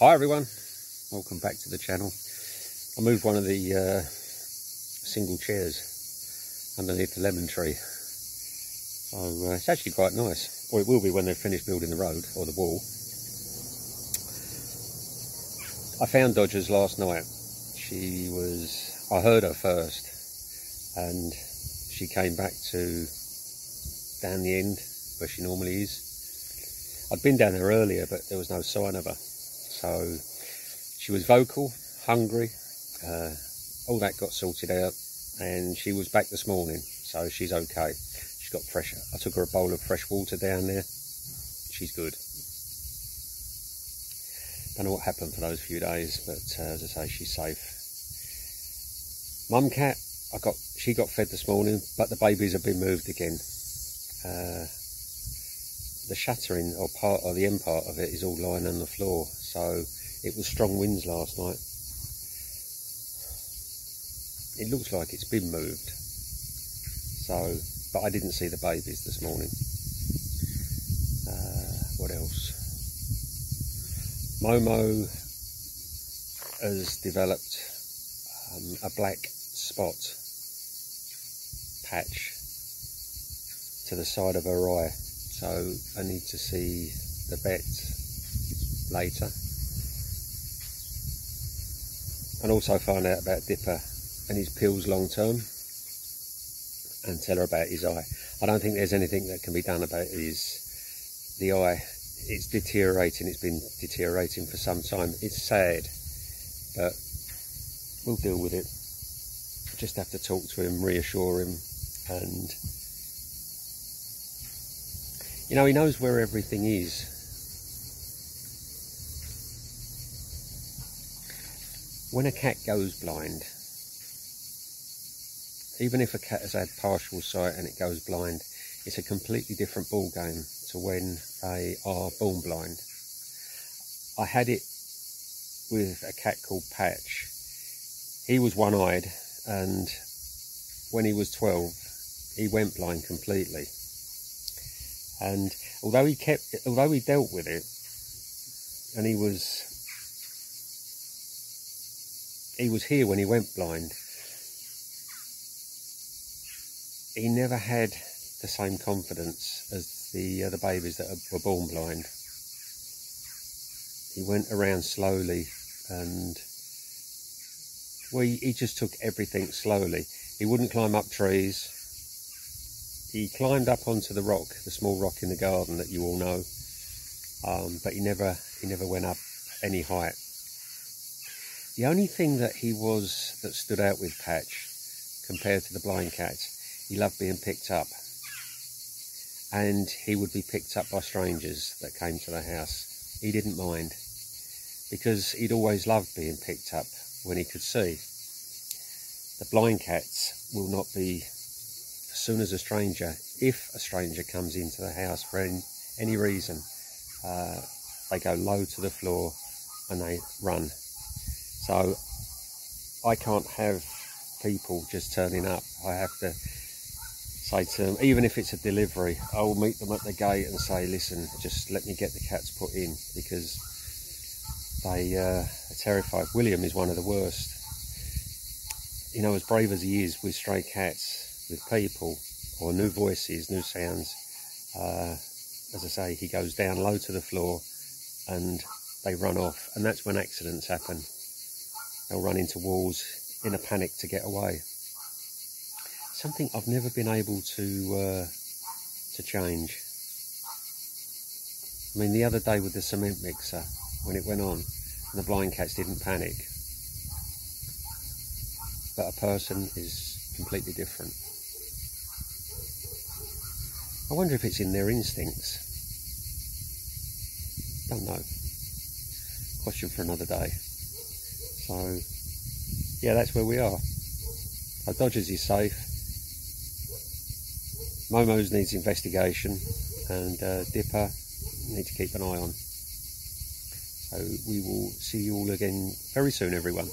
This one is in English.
Hi everyone, welcome back to the channel. I moved one of the uh, single chairs underneath the lemon tree. So uh, it's actually quite nice. Or it will be when they've finished building the road or the wall. I found Dodgers last night. She was, I heard her first and she came back to down the end where she normally is. I'd been down there earlier but there was no sign of her. So she was vocal, hungry, uh, all that got sorted out, and she was back this morning, so she's okay. She's got fresh. I took her a bowl of fresh water down there. She's good. Don't know what happened for those few days, but uh, as I say, she's safe. Mum cat, I got. She got fed this morning, but the babies have been moved again. Uh, the shuttering or part or the end part of it is all lying on the floor. So it was strong winds last night. It looks like it's been moved. So but I didn't see the babies this morning. Uh, what else? Momo has developed um, a black spot patch to the side of her eye so I need to see the vet later and also find out about Dipper and his pills long term and tell her about his eye. I don't think there's anything that can be done about his the eye. It's deteriorating. It's been deteriorating for some time. It's sad, but we'll deal with it. Just have to talk to him, reassure him, and you know, he knows where everything is. When a cat goes blind, even if a cat has had partial sight and it goes blind, it's a completely different ball game to when they are born blind. I had it with a cat called Patch. He was one-eyed and when he was 12, he went blind completely and although he kept although he dealt with it and he was he was here when he went blind he never had the same confidence as the other babies that were born blind. He went around slowly and well he, he just took everything slowly. He wouldn't climb up trees he climbed up onto the rock, the small rock in the garden that you all know, um, but he never he never went up any height. The only thing that he was that stood out with Patch compared to the blind cats, he loved being picked up, and he would be picked up by strangers that came to the house. He didn't mind because he'd always loved being picked up when he could see. The blind cats will not be soon as a stranger, if a stranger comes into the house for any, any reason, uh, they go low to the floor and they run. So I can't have people just turning up. I have to say to them, even if it's a delivery, I will meet them at the gate and say, listen, just let me get the cats put in because they uh, are terrified. William is one of the worst. You know, as brave as he is with stray cats, with people or new voices, new sounds. Uh, as I say, he goes down low to the floor and they run off. And that's when accidents happen. They'll run into walls in a panic to get away. Something I've never been able to uh, to change. I mean, the other day with the cement mixer, when it went on, and the blind cats didn't panic. But a person is completely different. I wonder if it's in their instincts. Don't know. Question for another day. So, yeah, that's where we are. Our Dodgers is safe. Momo's needs investigation, and uh, Dipper need to keep an eye on. So we will see you all again very soon, everyone.